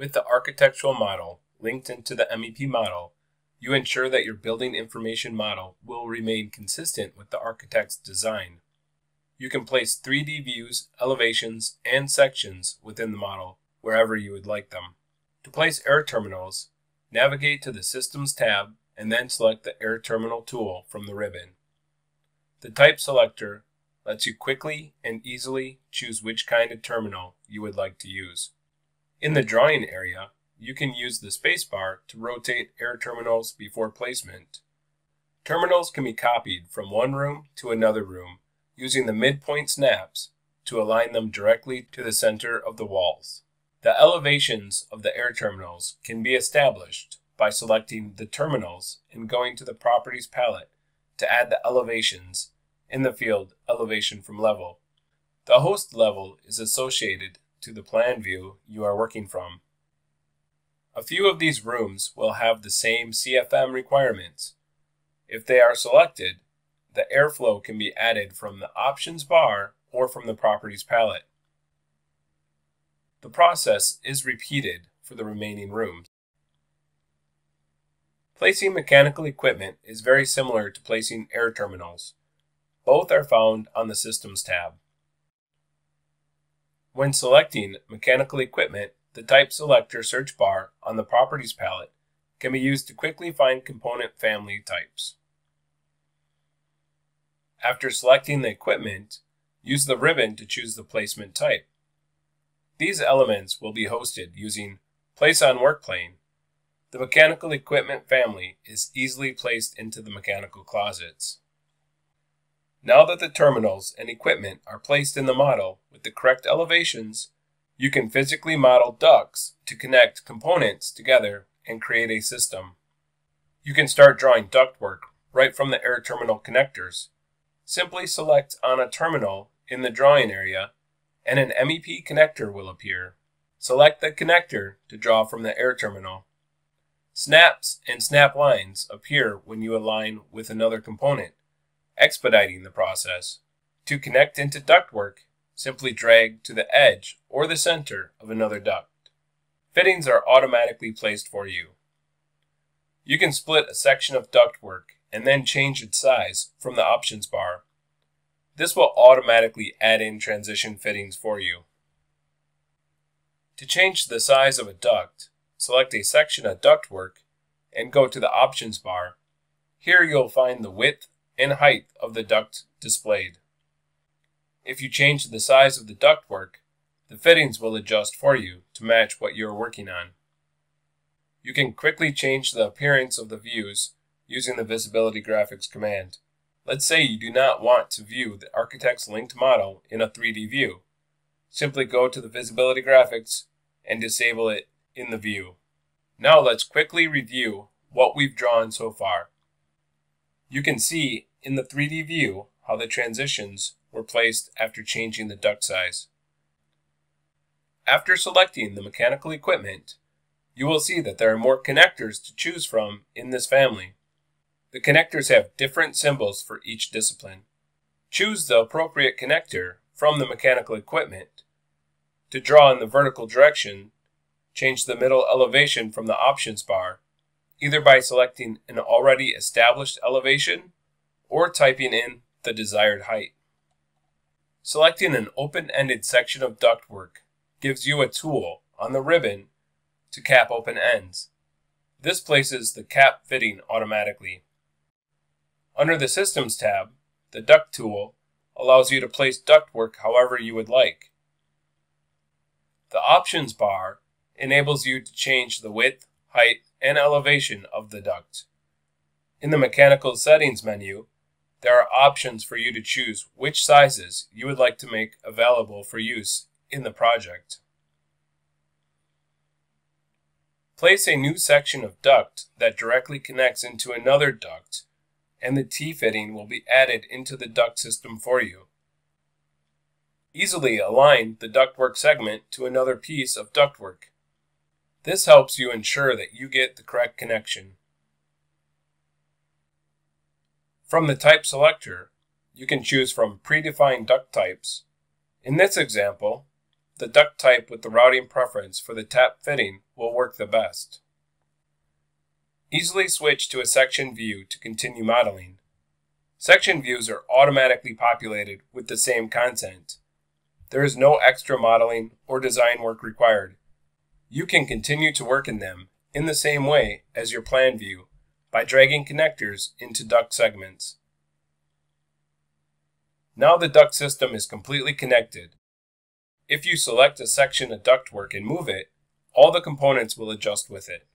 With the architectural model linked into the MEP model, you ensure that your building information model will remain consistent with the architect's design. You can place 3D views, elevations, and sections within the model wherever you would like them. To place air terminals, navigate to the Systems tab and then select the Air Terminal tool from the ribbon. The type selector lets you quickly and easily choose which kind of terminal you would like to use. In the drawing area, you can use the spacebar to rotate air terminals before placement. Terminals can be copied from one room to another room using the midpoint snaps to align them directly to the center of the walls. The elevations of the air terminals can be established by selecting the terminals and going to the Properties palette to add the elevations in the field Elevation from Level. The host level is associated to the plan view you are working from. A few of these rooms will have the same CFM requirements. If they are selected, the airflow can be added from the Options bar or from the Properties palette. The process is repeated for the remaining rooms. Placing mechanical equipment is very similar to placing air terminals. Both are found on the Systems tab. When selecting mechanical equipment, the type selector search bar on the Properties palette can be used to quickly find component family types. After selecting the equipment, use the ribbon to choose the placement type. These elements will be hosted using Place on Work Plane. The mechanical equipment family is easily placed into the mechanical closets. Now that the terminals and equipment are placed in the model with the correct elevations, you can physically model ducts to connect components together and create a system. You can start drawing ductwork right from the air terminal connectors. Simply select on a terminal in the drawing area and an MEP connector will appear. Select the connector to draw from the air terminal. Snaps and snap lines appear when you align with another component expediting the process. To connect into ductwork, simply drag to the edge or the center of another duct. Fittings are automatically placed for you. You can split a section of ductwork and then change its size from the options bar. This will automatically add in transition fittings for you. To change the size of a duct, select a section of ductwork and go to the options bar. Here you'll find the width and height of the duct displayed. If you change the size of the ductwork, the fittings will adjust for you to match what you are working on. You can quickly change the appearance of the views using the Visibility Graphics command. Let's say you do not want to view the architect's linked model in a 3D view. Simply go to the Visibility Graphics and disable it in the view. Now let's quickly review what we've drawn so far. You can see in the 3D view how the transitions were placed after changing the duct size. After selecting the mechanical equipment, you will see that there are more connectors to choose from in this family. The connectors have different symbols for each discipline. Choose the appropriate connector from the mechanical equipment. To draw in the vertical direction, change the middle elevation from the options bar, either by selecting an already established elevation or typing in the desired height. Selecting an open-ended section of ductwork gives you a tool on the ribbon to cap open ends. This places the cap fitting automatically. Under the Systems tab, the Duct tool allows you to place ductwork however you would like. The Options bar enables you to change the width, height, and elevation of the duct. In the Mechanical Settings menu, there are options for you to choose which sizes you would like to make available for use in the project. Place a new section of duct that directly connects into another duct and the T-fitting will be added into the duct system for you. Easily align the ductwork segment to another piece of ductwork. This helps you ensure that you get the correct connection. From the type selector, you can choose from predefined duct types. In this example, the duct type with the routing preference for the tap fitting will work the best. Easily switch to a section view to continue modeling. Section views are automatically populated with the same content. There is no extra modeling or design work required. You can continue to work in them in the same way as your plan view by dragging connectors into duct segments. Now the duct system is completely connected. If you select a section of ductwork and move it, all the components will adjust with it.